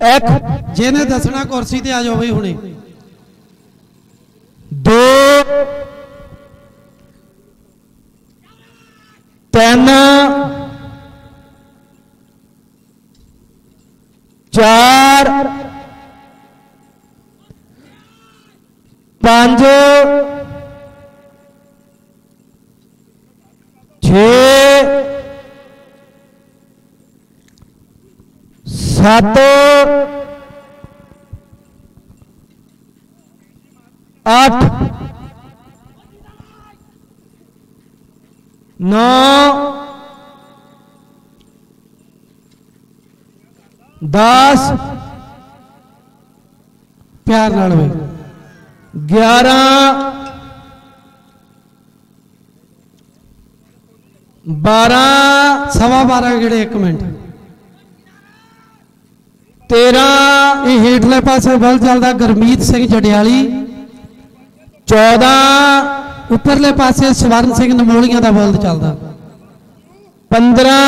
ਇੱਕ ਜਿਹਨੇ ਦੱਸਣਾ ਕੁਰਸੀ ਤੇ ਆ ਜਾਓ ਬਈ ਹੁਣੇ। ਦੋ, ਤਿੰਨ, ਚਾਰ, ਪੰਜ, ਛੇ, ਸੱਤ आठ नौ दस प्यार लड़वे। ग्यारह बारह सवा बारह गेड़े एक मिनट। तेरा ये हेठले पासे बल चलता गुरमीत सिंह जडियाली चौदह उपरले पासे सवर्ण सिंह नमोलिया का बल चलता पंद्रह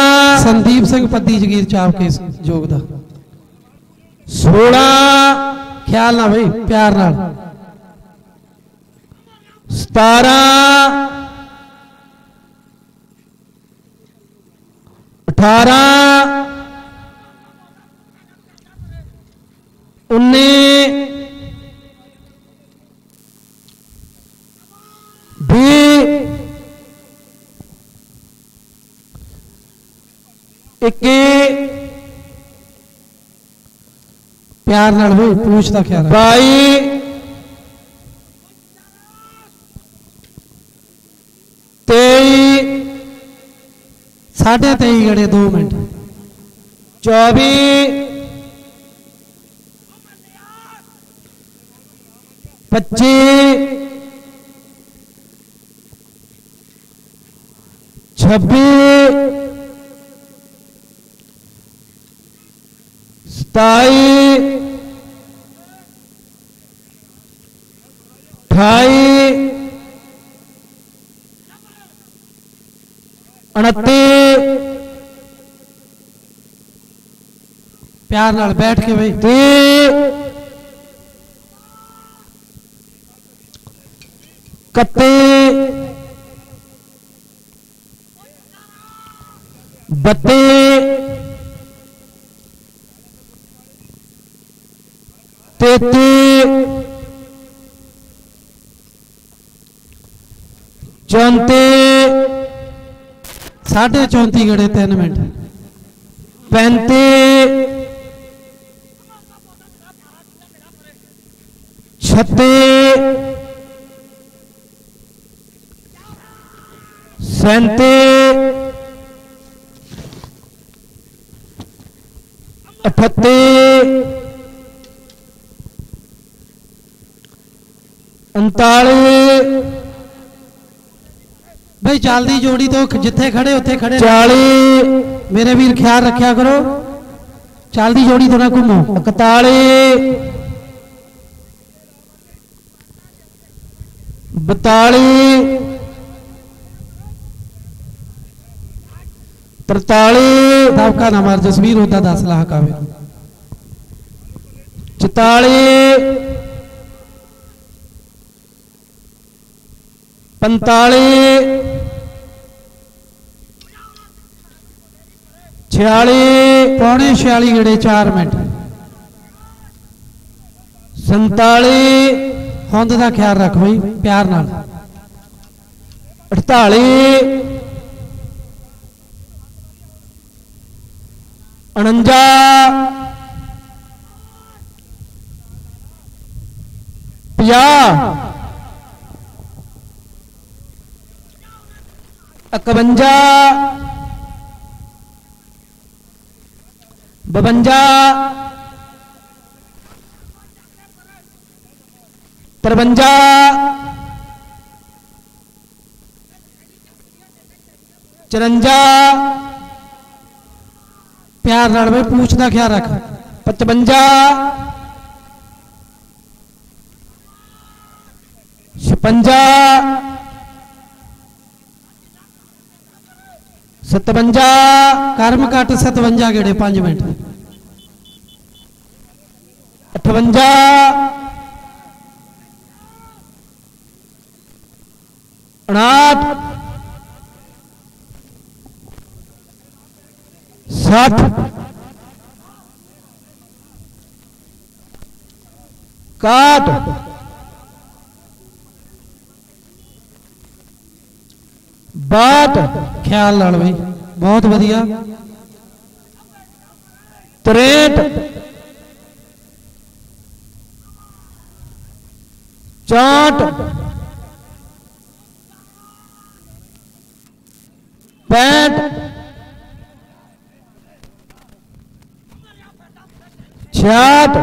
संदीप सिंह पति जगीर चाव के योगदा सोलह ख्याल ना भाई प्यार ना सतारा अठारह उन्हें भी एक प्यार पूछता क्या भाई तेई साढ़े तेई गड़े दो मिनट। चौबीस बच्चे छब्बीस सताई अठाई उनती प्यार बैठ के भाई। कत्ते। बत्ते। तेती। चौंते। साढ़े चौंती गड़े तीन मिनट। पैंती। छत्ती। ਸੈਂਤੇ। ਅਠੱਤੇ ਅੰਤਾਲੇ। ਬਈ ਜਲਦੀ ਜੋੜੀ ਤੋਂ ਜਿੱਥੇ ਖੜੇ ਉੱਥੇ ਖੜੇ 40 ਮੇਰੇ ਵੀਰ ਖਿਆਲ ਰੱਖਿਆ ਕਰੋ। ਜਲਦੀ ਜੋੜੀ ਤੋਂ ਨਾ ਘੁੰਮੋ। 41 42 43 ਦਬਕਾ ਨਾ ਮਾਰ ਜਸਵੀਰ ਉਹਦਾ 10 ਲੱਖ ਆਵੇ। 44 45 46 ਪੌਣੇ 46 ਗੇੜੇ 4 ਮਿੰਟ। 47 ਹੁੰਦ ਦਾ ਖਿਆਲ ਰੱਖ ਬਈ ਪਿਆਰ ਨਾਲ। 48 49 50 51 52 53 ਚਰੰਜਾ। प्यार रण में पूछना क्या रख। पचवंजा। छपंजा। सतवंजा। कर्म घट सतवंजा गेड़े पाँच मिनट अठवंजा। उनाठ। साथ। काट। बात। ख्याल लाल भाई बहुत बढ़िया। त्रेट। चाट। पैट। अभ्याप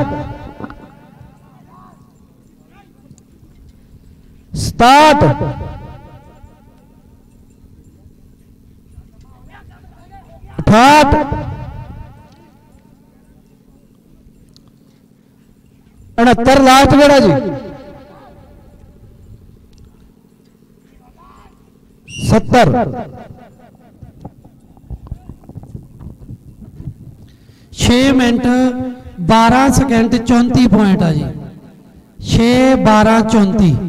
स्तात अर्थात अणहत्तर लाख बेड़ा जी। सत्तर। छे मिनट। 12 सेकेंड चौंती पॉइंट आ जी। 6 12 चौंती।